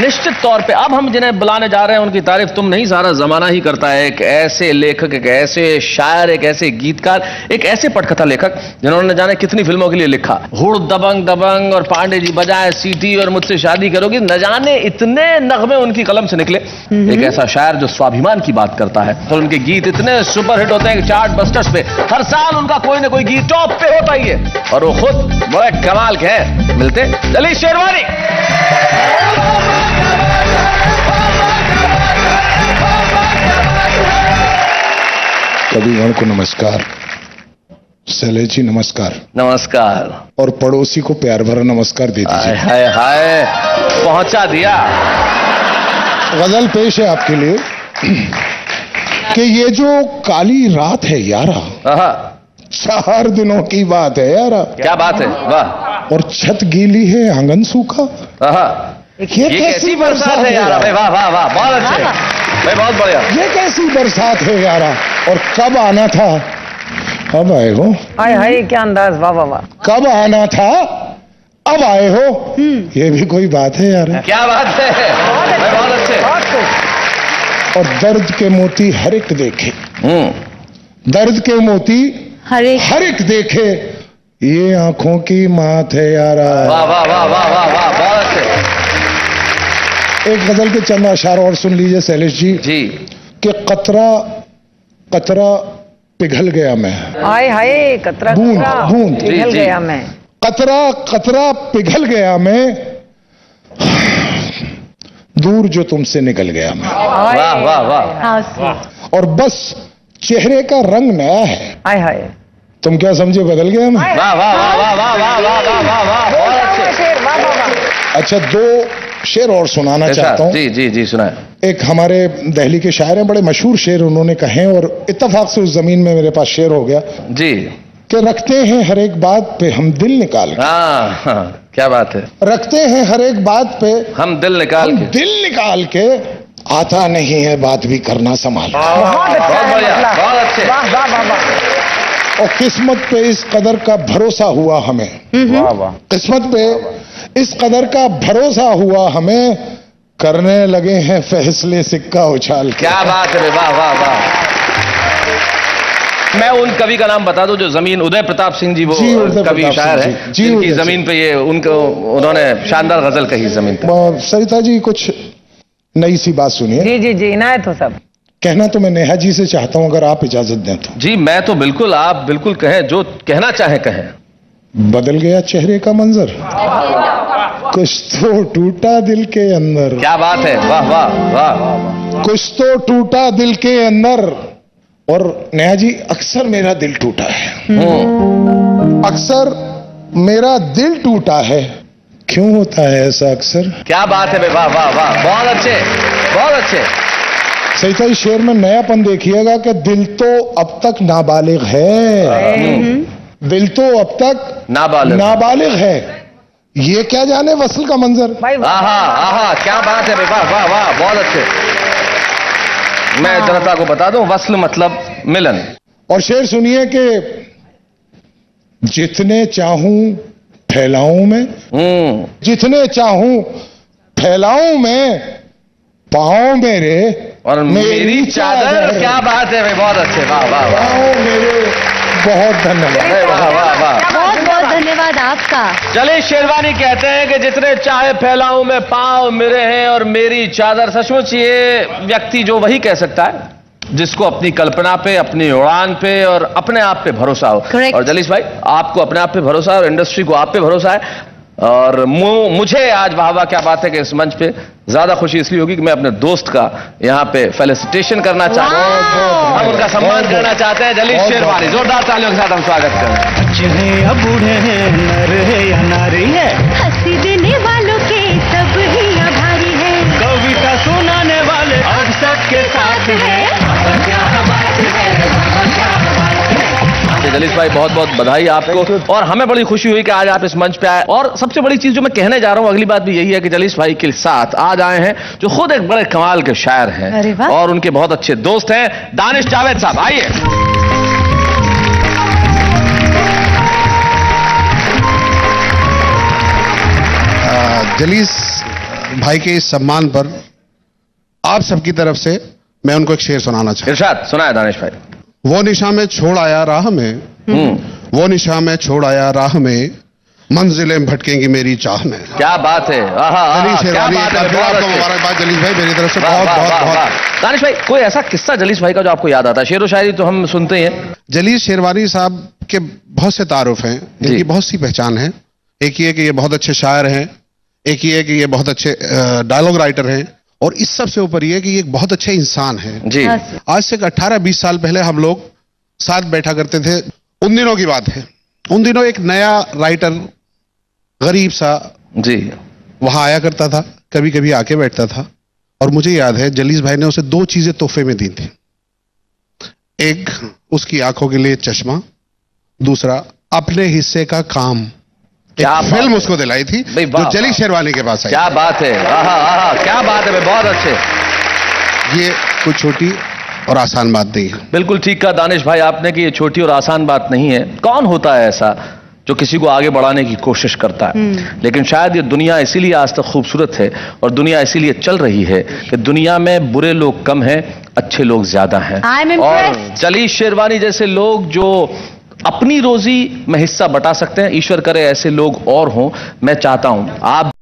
निश्चित तौर पे अब हम जिन्हें बुलाने जा रहे हैं उनकी तारीफ़ तुम नहीं सारा जमाना ही करता है। एक ऐसे लेखक एक ऐसे शायर एक ऐसे गीतकार एक ऐसे पटकथा लेखक जिन्होंने जाने कितनी फ़िल्मों के लिए लिखा। हुड़ दबंग दबंग और पांडे जी बजाए सीटी और मुझसे शादी करोगी। न जाने इतने नगमे उनकी कलम से निकले। एक ऐसा शायर जो स्वाभिमान की बात करता है। और उनके गीत इतने सुपरहिट होते हैं चार्ट बस्टर्स पे हर साल उनका कोई ना कोई गीत टॉप पे होता ही है। और वो खुद बड़े कमाल के हैं। मिलते चलिए शेरवानी! कविगण को नमस्कार। शैलेश जी नमस्कार। नमस्कार। और पड़ोसी को प्यार भरा नमस्कार दे दीजिए। हाय हाय पहुँचा दिया। गज़ल पेश है आपके लिए। कि ये जो काली रात है यारा। चार दिनों की बात है यारा। क्या बात है? वाह। और छत गीली है आँगन सूखा। ये, कैसी बरसात है यार? भाई वाह वाह वाह बहुत अच्छे। भाई बहुत बढ़िया। ये कैसी बरसात है यारा? और कब आना था? अब आए हो। हाय हाय क्या अंदाज? वाह वाह वाह। कब आना था? अब आए हो। ये भी कोई बात है यार? क्या बात है? भाई बहुत अच्छे। और दर्द के मोती हर एक देखे। हम्म। दर्द के मोती हर एक। हर एक देखे। ये आँखों की मात है यारा। वाह वाह वाह वाह वाह वाह बहुत अच्छे। एक गज़ल के चंद अशार और सुन लीजिए शैलेश जी जी कि कतरा कतरा पिघल गया मैं हाय हाय कतरा बूंद, बूंद। पिघल गया मैं कतरा कतरा पिघल गया मैं दूर जो तुमसे निकल गया मैं वाह वाह वाह हाँ और बस चेहरे का रंग नया है हाय हाय तुम क्या समझे बदल गया मैं वाह वाह वाह वाह वाह वाह वाह वाह वाह वाह बहुत अच्छे शेर वाह वाह वाह अच्छा दो शेर और सुनाना चाहता हूँ। जी जी जी सुनाए। एक हमारे दहली के शायर हैं बड़े मशहूर शेर उन्होंने कहे और इतफाक से उस ज़मीन में मेरे पास शेर हो गया जी। कि रखते हैं हर एक बात पे हम दिल निकाल के। हाँ हाँ, क्या बात है। रखते हैं हर एक बात पे हम दिल निकाल हम के। दिल निकाल के आता नहीं है बात भी करना संभाल। अच्छा मतलब। और किस्मत पे इस कदर का भरोसा हुआ हमें। वाह वाह। किस्मत पे इस कदर का भरोसा हुआ हमें करने लगे हैं फैसले सिक्का उछाल क्या बात है वाह वाह वाह। मैं उन कवि का नाम बता दूँ जो ज़मीन उदय प्रताप सिंह जी वो जी, कवि शायर है जी। जी, जिनकी ज़मीन पे ये उनको उन्होंने शानदार गज़ल कही ज़मीन पे। और सरिता जी कुछ नई सी बात सुनिए। जी जी जी इनायत हो सब। कहना तो मैं नेहा जी से चाहता हूँ अगर आप इजाज़त दें तो। जी मैं तो बिल्कुल आप बिल्कुल कहें जो कहना चाहे कहें। बदल गया चेहरे का मंजर। कुछ तो टूटा दिल के अंदर। क्या बात है? वाह वाह वाह। कुछ तो टूटा दिल के अंदर। और नेहा जी अक्सर मेरा दिल टूटा है। हम्म, अक्सर मेरा दिल टूटा है। क्यों होता है ऐसा अक्सर? क्या बात है वाह वाह वाह। बहुत अच्छे बहुत अच्छे। सही सही शेर में नयापन देखिएगा कि दिल तो अब तक नाबालिग है। दिल तो अब तक नाबालिग। नाबालिग है। ये क्या जाने वसल का मंजर? भाई आहा आहा क्या बात है वाह वाह वाह बहुत अच्छे। मैं जनता को बता दूँ वस्ल मतलब मिलन। और शेर सुनिए कि जितने चाहूँ फैलाऊं मैं। हम्म। जितने चाहूँ फैलाऊं मैं पाओ मेरे और मेरी चादर क्या बात है भाई बहुत अच्छे वाह वाह वाह। मेरे बहुत धन्यवाद। वाह वाह वाह। धन्यवाद आपका। चलिए शेरवानी कहते हैं कि जितने चाहे फैलाऊं मैं पाँव मेरे हैं और मेरी चादर सचमुच ये व्यक्ति जो वही कह सकता है जिसको अपनी कल्पना पे अपनी उड़ान पे और अपने आप पे भरोसा हो। Correct. और जलीस भाई आपको अपने आप पे भरोसा है और इंडस्ट्री को आप पे भरोसा है। और मुझे आज वाह वाह क्या बात है कि इस मंच पे ज़्यादा खुशी इसलिए होगी कि मैं अपने दोस्त का यहाँ पे फेलिसिटेशन करना चाहता हूँ। हम उनका सम्मान करना चाहते हैं। बहुत- शेरवानी जोरदार तालियों के साथ हम स्वागत करें। हैं या बूढ़े हैं नर है या नारी है? हँसी देने वालों के सब ही आभारी है। कविता सुनाने वाले अब सबके साथ हैं। तो जलीस भाई बहुत बहुत बधाई आपको। और हमें बड़ी खुशी हुई कि आज आप इस मंच पे आए। और सबसे बड़ी चीज़ जो मैं कहने जा रहा हूँ अगली बात भी यही है कि जलीस भाई के साथ आज आए हैं जो खुद एक बड़े कमाल के शायर हैं। और उनके बहुत अच्छे दोस्त हैं दानिश जावेद साहब आइए। जलीस भाई के इस सम्मान पर आप सबकी तरफ़ से मैं उनको एक शेर सुनाना चाहता इरशाद सुनाए दानिश भाई। वो निशा में छोड़ आया राह में। हम्म। वो निशा में छोड़ आया राह में। मंजिलें भटकेंगी मेरी चाह में। क्या बात है। मुबारकबाद जलील भाई मेरी तरफ़ से बहुत बहुत बहुत। दानिश भाई कोई ऐसा किस्सा जलीस भाई का जो आपको याद आता है? शेर व शायरी तो हम सुनते हैं जलीस शेरवानी साहब के बहुत से तारुफ हैं जी। इनकी बहुत सी पहचान है। एक ये कि ये बहुत अच्छे शायर हैं। एक ये कि ये बहुत अच्छे डायलॉग राइटर हैं और इस सबसे ऊपर ये कि ये बहुत अच्छे इंसान हैं। जी। आज से 18-20 साल पहले हम लोग साथ बैठा करते थे। उन दिनों की बात है। उन दिनों एक नया राइटर गरीब सा जी। वहाँ आया करता था कभी कभी आके बैठता था। और मुझे याद है जलीस भाई ने उसे दो चीज़ें तोहफे में दी थी। एक उसकी आँखों के लिए चश्मा। दूसरा अपने हिस्से का काम। क्या फ़िल्म उसको दिलाई थी जो जली शेरवानी के पास आई क्या बात है? आहा, आहा, क्या बात है बहुत अच्छे। ये कोई छोटी और आसान बात नहीं है। बिल्कुल ठीक कहा दानिश भाई आपने कि ये छोटी और आसान बात नहीं है। कौन होता है ऐसा जो किसी को आगे बढ़ाने की कोशिश करता है? लेकिन शायद ये दुनिया इसीलिए आज तक खूबसूरत है और दुनिया इसीलिए चल रही है कि दुनिया में बुरे लोग कम हैं अच्छे लोग ज़्यादा हैं। और जली शेरवानी जैसे लोग जो अपनी रोजी में हिस्सा बटा सकते हैं। ईश्वर करे ऐसे लोग और हों, मैं चाहता हूँ। आप